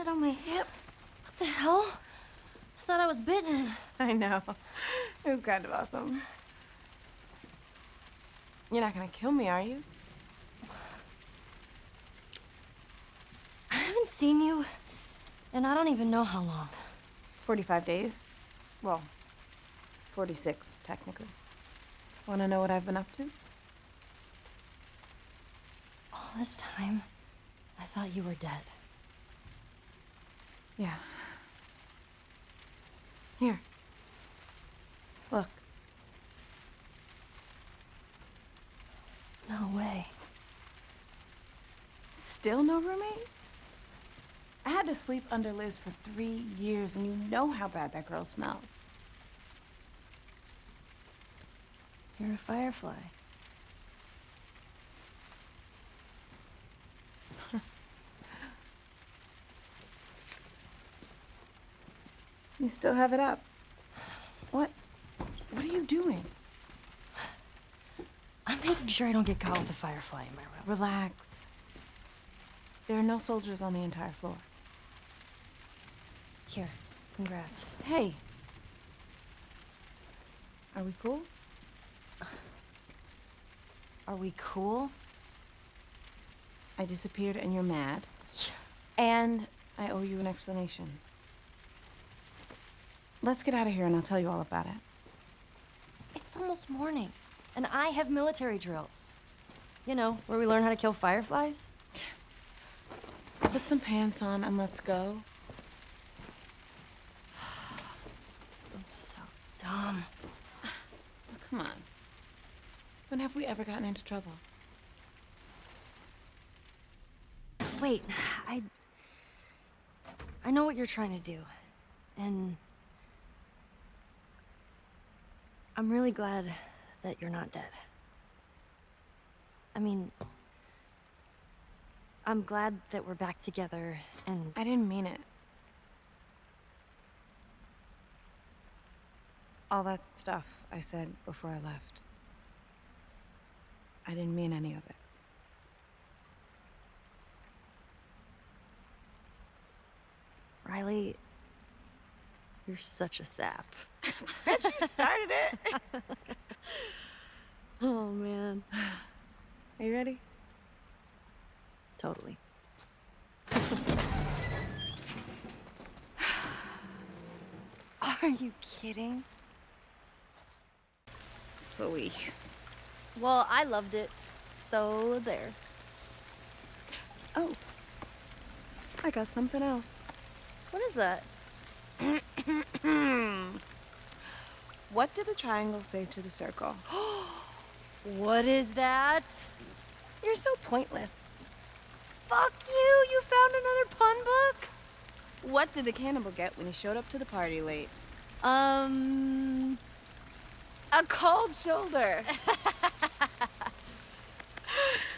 landed on my hip. What the hell? I thought I was bitten. I know. It was kind of awesome. You're not gonna kill me, are you? I haven't seen you, and I don't even know how long. 45 days. Well, 46, technically. Wanna know what I've been up to? All this time, I thought you were dead. Yeah. Here. Look. No way. Still no roommate? I had to sleep under Liz for three years, and you know how bad that girl smelled. You're a firefly. You still have it up. What? What are you doing? I'm making sure I don't get caught with a firefly in my room. Relax. There are no soldiers on the entire floor. Here, congrats. Hey. Are we cool? Are we cool? I disappeared and you're mad. Yeah. And I owe you an explanation. Let's get out of here and I'll tell you all about it. It's almost morning, and I have military drills. You know, where we learn how to kill fireflies. Put some pants on and let's go. I'm so dumb. Oh, come on. When have we ever gotten into trouble? Wait, I. I know what you're trying to do. And. I'm really glad that you're not dead. I mean. I'm glad that we're back together and. I didn't mean it. All that stuff I said before I left. I didn't mean any of it. Riley. You're such a sap. Bet you started it. Oh, man. Are you ready? Totally. Are you kidding? Phooey. Well, I loved it. So there. Oh. I got something else. What is that? What did the triangle say to the circle? What is that? You're so pointless. Fuck you! You found another pun book? What did the cannibal get when he showed up to the party late? Um. A cold shoulder.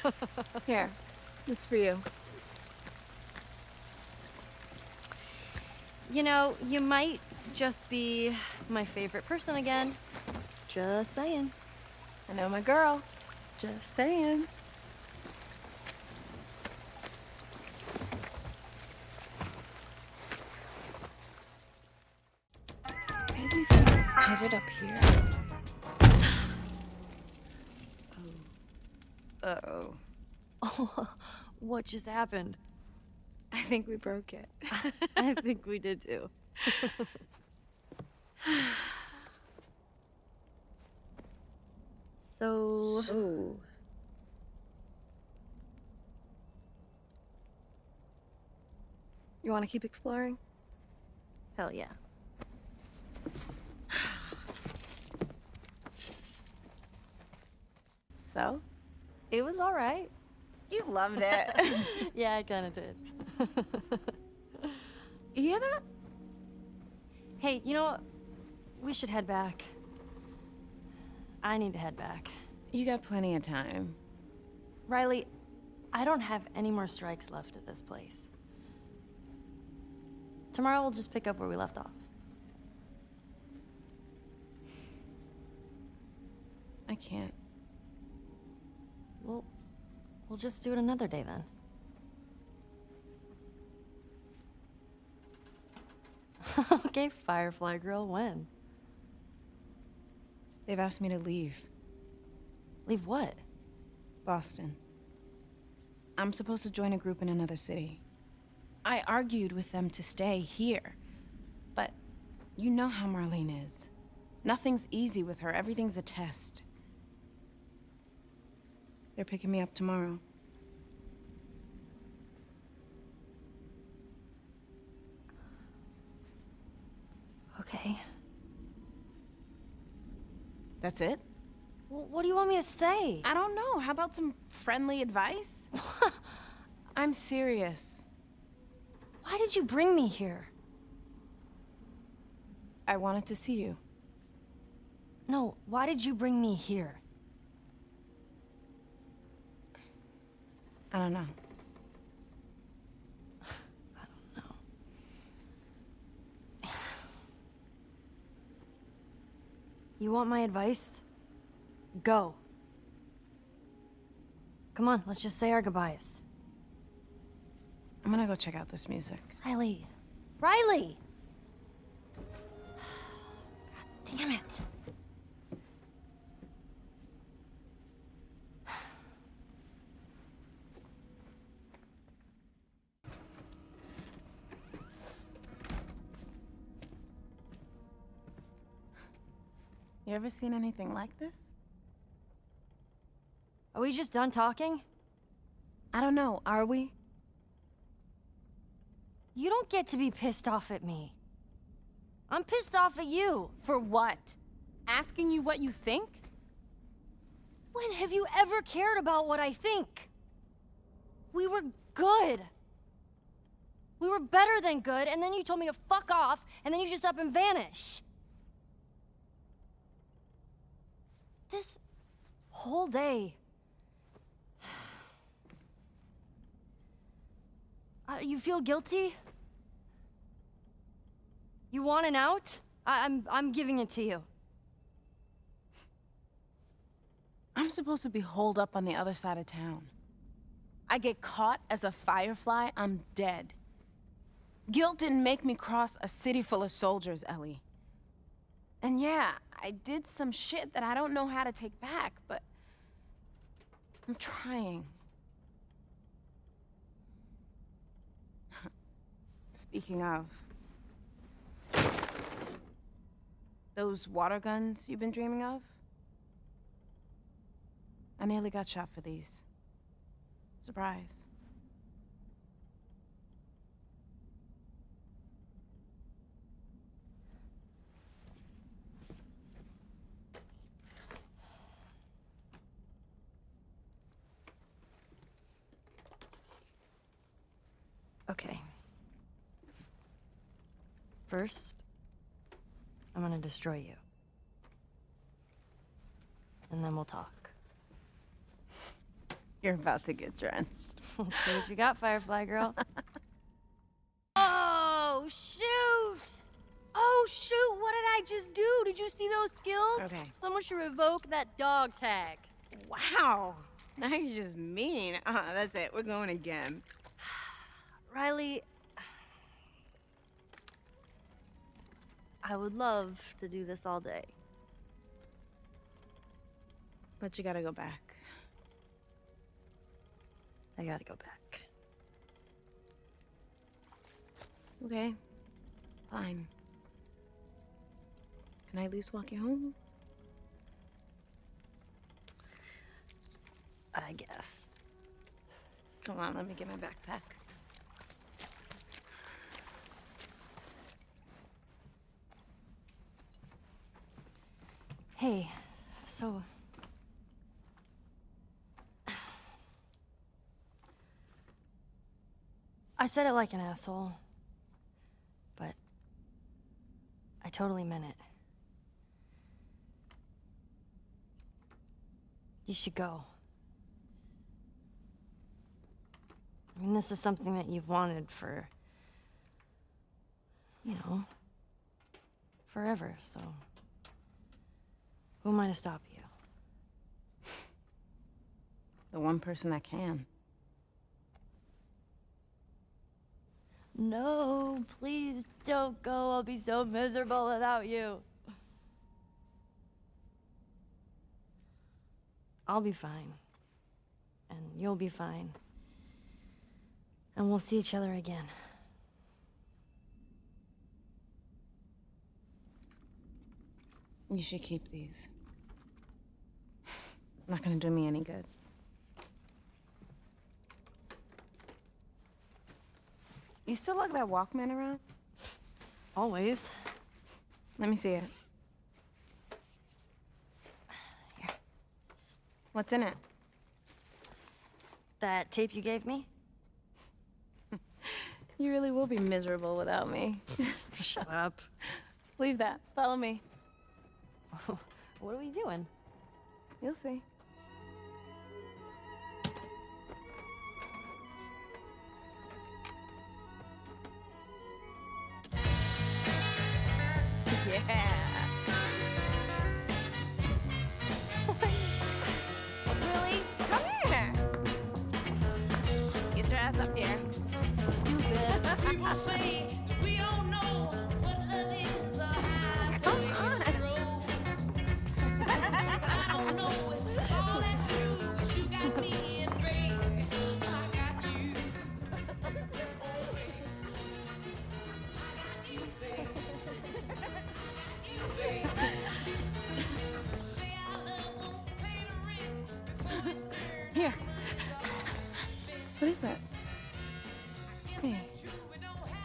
Here, it's for you. You know, you might just be my favorite person again. Just saying. I know my girl. Just saying. Maybe if it up here. Oh. Uh-oh. Oh, what just happened? I think we broke it. I think we did too. so. You want to keep exploring? hell yeah. So? It was all right. You loved it. Yeah, I kind of did. you hear that? hey, you know what? We should head back. I need to head back. You got plenty of time. Riley, I don't have any more strikes left at this place. Tomorrow we'll just pick up where we left off. I can't. We'll, we'll just do it another day then. okay, Firefly Girl, when? They've asked me to leave Leave what? Boston. I'm supposed to join a group in another city. I argued with them to stay here. But you know how Marlene is. Nothing's easy with her, everything's a test. They're picking me up tomorrow. Okay. That's it? Well, what do you want me to say? I don't know. How about some friendly advice? I'm serious. Why did you bring me here? I wanted to see you. No, why did you bring me here? I don't know. You want my advice? Go. Come on, let's just say our goodbyes. I'm gonna go check out this music. Riley. Riley! God damn it. You ever seen anything like this? Are we just done talking? I don't know. Are we? You don't get to be pissed off at me. I'm pissed off at you. For what? Asking you what you think? When have you ever cared about what I think? We were good. We were better than good, and then you told me to fuck off, and then you just up and vanish. This whole day. Uh, you feel guilty? You want an out? I I'm I'm giving it to you. I'm supposed to be holed up on the other side of town. I get caught as a firefly, I'm dead. Guilt didn't make me cross a city full of soldiers, Ellie. And yeah, I did some shit that I don't know how to take back, but I'm trying. Speaking of, those water guns you've been dreaming of? I nearly got shot for these. Surprise. Okay. First, I'm gonna destroy you. And then we'll talk. You're about to get drenched. Let's see what you got, Firefly Girl. oh, shoot! Oh, shoot! What did I just do? Did you see those skills? Okay. Someone should revoke that dog tag. Wow. Now you're just mean. Uh, that's it. We're going again. Riley, I would love to do this all day. But you gotta go back. I gotta go back. Okay. Fine. Can I at least walk you home? I guess. Come on, let me get my backpack. Hey, so. I said it like an asshole, but I totally meant it. You should go. I mean, this is something that you've wanted for, you know, forever, so. Who am I to stop you? The one person that can. No, please don't go. I'll be so miserable without you. I'll be fine. And you'll be fine. And we'll see each other again. You should keep these. Not gonna do me any good. You still lug that Walkman around? Always. Let me see it. Here. What's in it? That tape you gave me? You really will be miserable without me. Shut up. Leave that. Follow me. What are we doing? You'll see. você.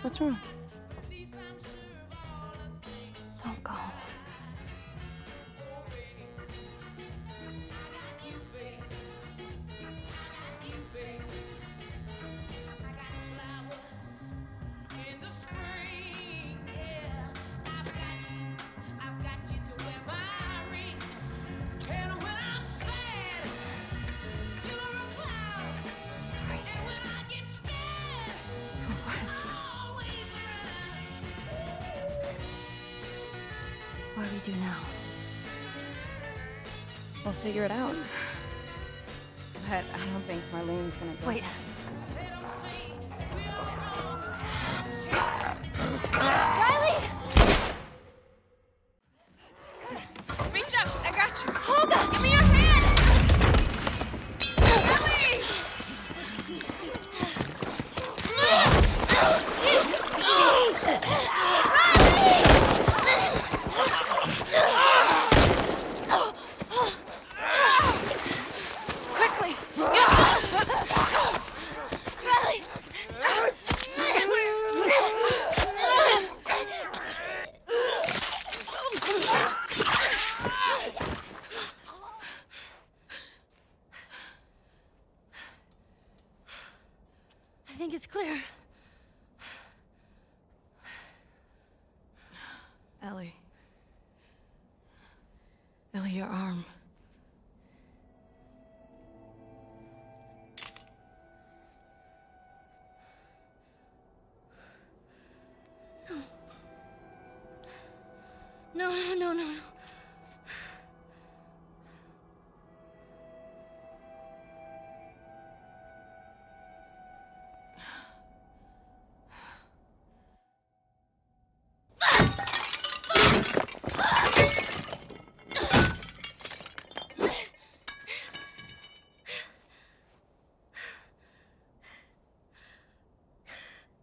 What's wrong? We do now? We'll figure it out. But I don't think Marlene's gonna go. Wait. No, no, no, no.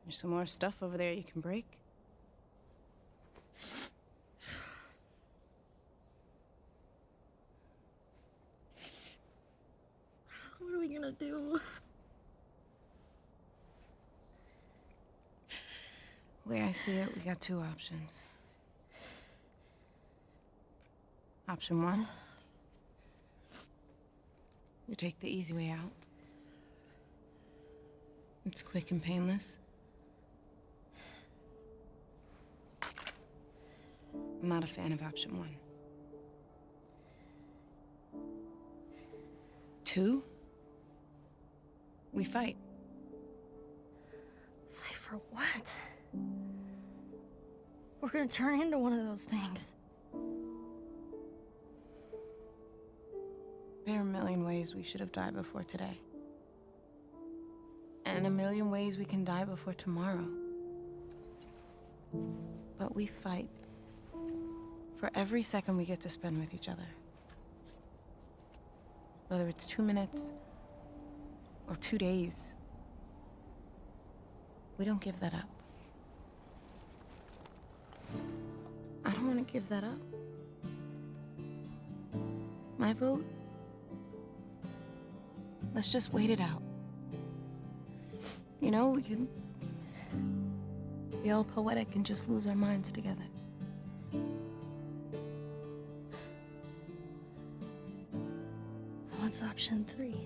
There's some more stuff over there you can break. What are we gonna do? The way I see it, we got two options. Option one. You take the easy way out. It's quick and painless. I'm not a fan of option one. Two. We fight. Fight for what? We're gonna turn into one of those things. There are a million ways we should have died before today. And a million ways we can die before tomorrow. But we fight for every second we get to spend with each other. Whether it's two minutes or two days, we don't give that up. I don't want to give that up. My vote? Let's just wait it out. You know, we can be all poetic and just lose our minds together. What's option three?